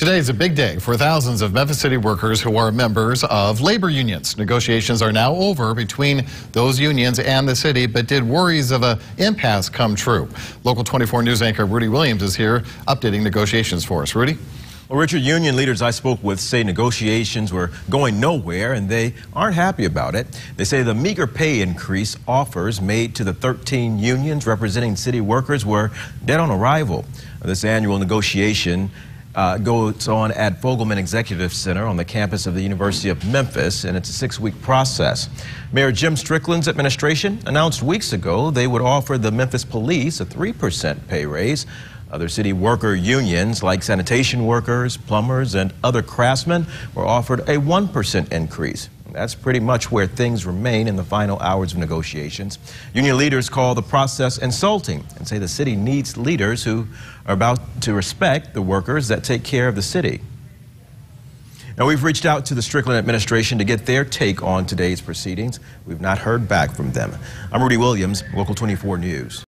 Today is a big day for thousands of Memphis City workers who are members of labor unions. Negotiations are now over between those unions and the city, but did worries of an impasse come true? Local 24 News anchor Rudy Williams is here updating negotiations for us. Rudy? Well, Richard, union leaders I spoke with say negotiations were going nowhere and they aren't happy about it. They say the meager pay increase offers made to the 13 unions representing city workers were dead on arrival. This annual negotiation uh, goes on at Fogelman Executive Center on the campus of the University of Memphis, and it's a six-week process. Mayor Jim Strickland's administration announced weeks ago they would offer the Memphis police a 3% pay raise. Other city worker unions like sanitation workers, plumbers, and other craftsmen were offered a 1% increase. That's pretty much where things remain in the final hours of negotiations. Union leaders call the process insulting and say the city needs leaders who are about to respect the workers that take care of the city. Now, we've reached out to the Strickland administration to get their take on today's proceedings. We've not heard back from them. I'm Rudy Williams, Local 24 News.